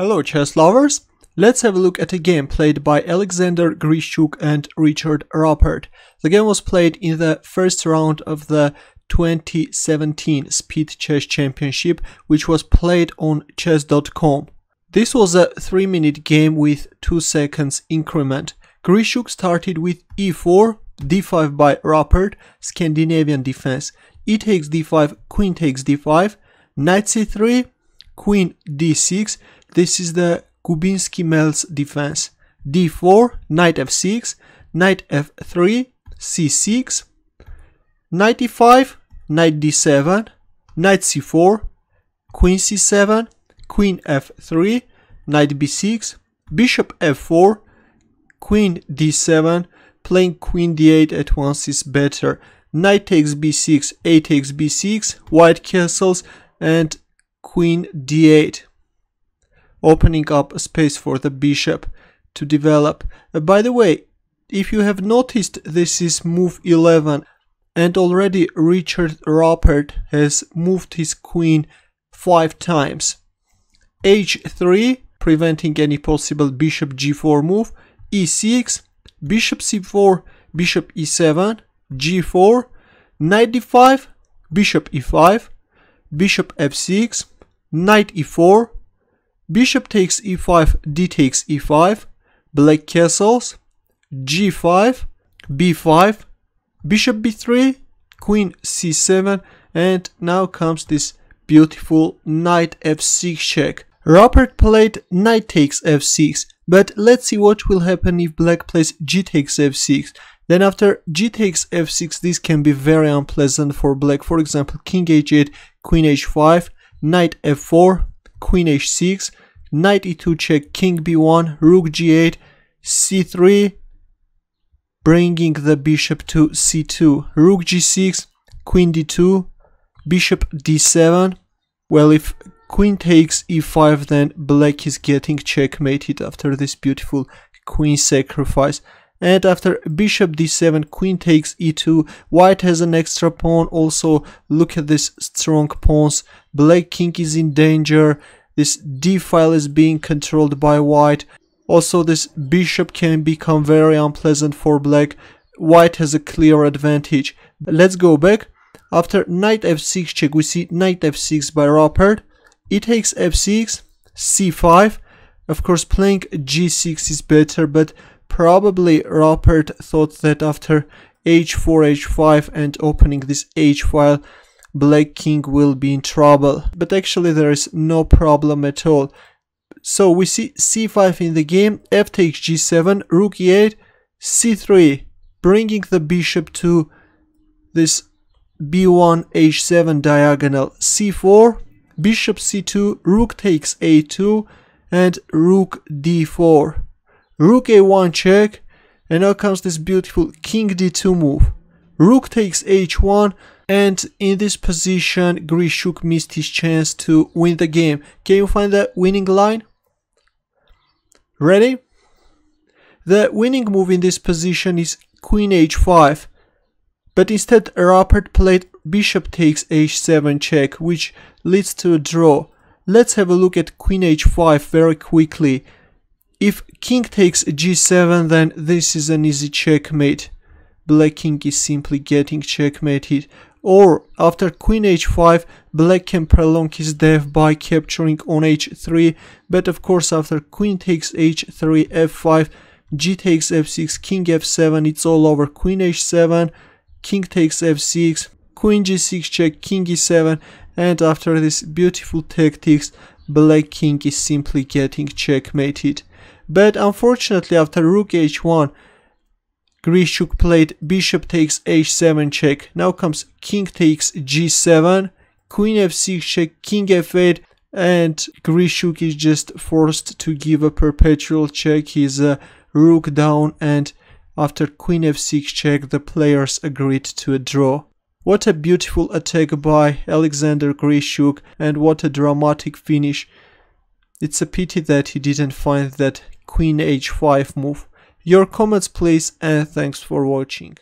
Hello chess lovers! Let's have a look at a game played by Alexander Grischuk and Richard Rapport. The game was played in the first round of the 2017 Speed Chess Championship, which was played on chess.com. This was a 3 minute game with 2 seconds increment. Grischuk started with e4, d5 by Rapport, Scandinavian defense, e takes d5, queen takes d5, knight c3, queen d6, this is the Gubinsky-Melts defense. d4, knight f6, knight f3, c6, knight e5, knight d7, knight c4, queen c7, queen f3, knight b6, bishop f4, queen d7, playing queen d8 at once is better. Knight takes b6, a takes b6, white castles, and queen d8 opening up a space for the bishop to develop. Uh, by the way, if you have noticed, this is move 11 and already Richard Rapport has moved his queen 5 times. h3, preventing any possible bishop g4 move, e6, bishop c4, bishop e7, g4, knight d5, bishop e5, bishop f6, knight e4, Bishop takes e5, d takes e5, black castles, g5, b5, bishop b3, queen c7, and now comes this beautiful knight f6 check. Rapport played knight takes f6, but let's see what will happen if black plays g takes f6. Then after g takes f6, this can be very unpleasant for black. For example, king h8, queen h5, knight f4, queen h6, knight e2 check, king b1, rook g8, c3, bringing the bishop to c2, rook g6, queen d2, bishop d7. Well, if queen takes e5, then black is getting checkmated after this beautiful queen sacrifice. And after bishop d7, queen takes e2, white has an extra pawn. Also, look at this strong pawns. Black king is in danger. This d file is being controlled by white. Also, this bishop can become very unpleasant for black. White has a clear advantage. Let's go back. After knight f6 check, we see knight f6 by Rapport. E takes f6, c5. Of course, playing g6 is better, but Probably Rapport thought that after h4, h5 and opening this h file, Black King will be in trouble. But actually there is no problem at all. So we see c5 in the game, f takes g7, rook e8, c3, bringing the bishop to this b1 h7 diagonal, c4, bishop c2, rook takes a2, and rook d4 rook a1 check, and now comes this beautiful king d2 move. Rook takes h1, and in this position, Grischuk missed his chance to win the game. Can you find the winning line? Ready? The winning move in this position is queen h5, but instead Rapport played bishop takes h7 check, which leads to a draw. Let's have a look at queen h5 very quickly. If king takes g7 then this is an easy checkmate. Black king is simply getting checkmated. Or after queen h5 black can prolong his death by capturing on h3 but of course after queen takes h3 f5 g takes f6 king f7 it's all over. Queen h7 king takes f6 queen g6 check king e7 and after this beautiful tactics black king is simply getting checkmated. But unfortunately after rook h1, Grischuk played bishop takes h7 check. Now comes king takes g7, queen f6 check, king f8, and Grischuk is just forced to give a perpetual check. He's a rook down and after queen f6 check the players agreed to a draw. What a beautiful attack by Alexander Grischuk and what a dramatic finish. It's a pity that he didn't find that queen h5 move. Your comments please and thanks for watching.